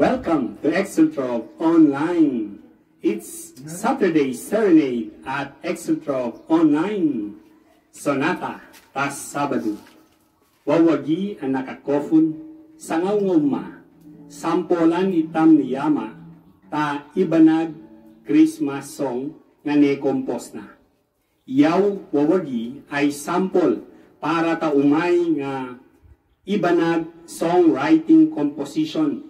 Welcome to Exultrop Online. It's Saturday Serenade at Exultrop Online. Sonata, tas Sabado. Wawagi ang nakakofun, sangaw nguma, sampolan itam ni Yama, ta ibanag Christmas song nga ne-compose na. Yaw wawagi ay sample para ta umay nga ibanag songwriting composition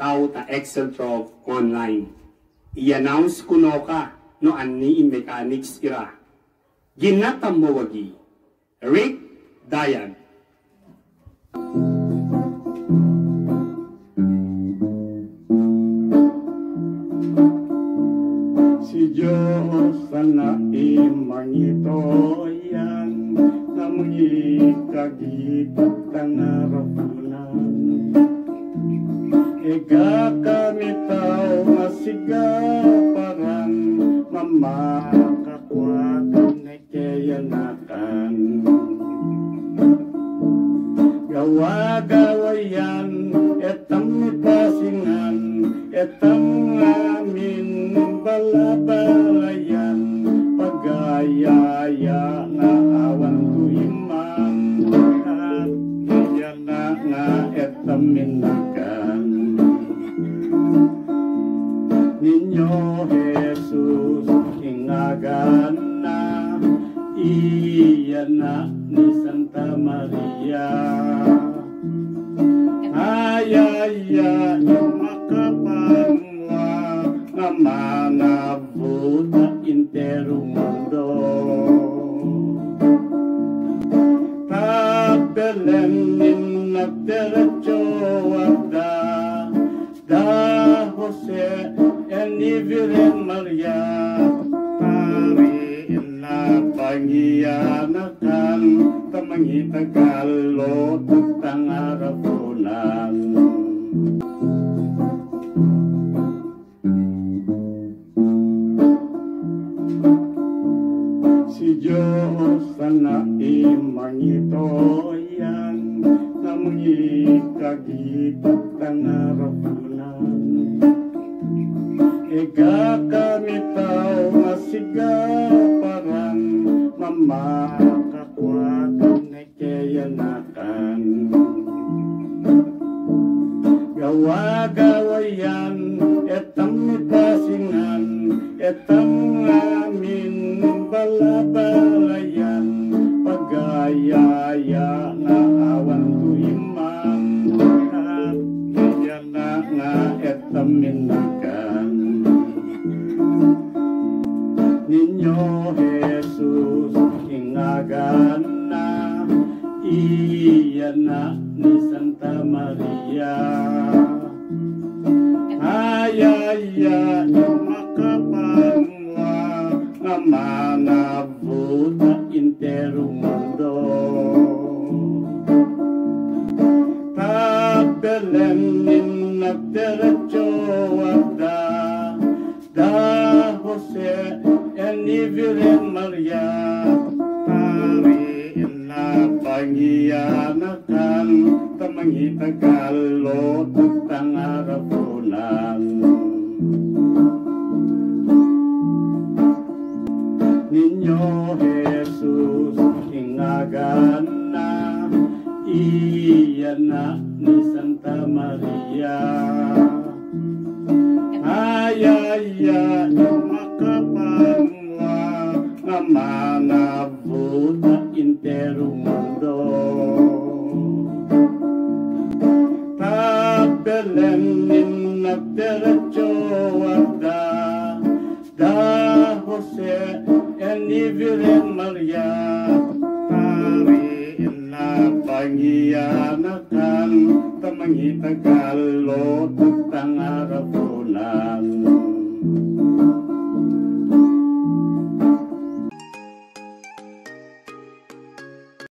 tao ta Excel Trove online. I-announce kuno ka no ani in mechanics ira. Ginatam mo wagi. Rick Dayan. Si Diyos sana imangito yan Namun ikagipat ang arapunan Ega kami tao masiga parang mamakakwatan na kayanakan Gawa-gawayan, etang pasingan, etang amin balabalayan, iya na ni Santa Maria. Ayaya makapangwa nga manabuta intero mundo. Tabelen nin nagderecho da da Jose en Maria Tamangita kalot at tangarapunan Si Diyos sana imangito yan Namang ikagipat ang arapunan Ega kami tao masiga parang mamakakwatan Gawa-gawayan, etang pasingan, etang amin balabalayan, pagayaya nga awan tuiman, at iya na nga etang minakan. Ninyo Jesus, ingagan na, iya na ni Santa Maria. Ayaya makapangwa nga manabuta intero mundo. Tabelen nin nagderecho da da Jose en Virgen Maria na pangiyanakan Tamangita kalot at tangarapunan Ninyo Jesus ingagan na Iya na ni Santa Maria. Ayaya makapangwa Tabelen nin nagderecho da Jose en Virgen Maria Pari na pangiyanakan Tamangita kalot at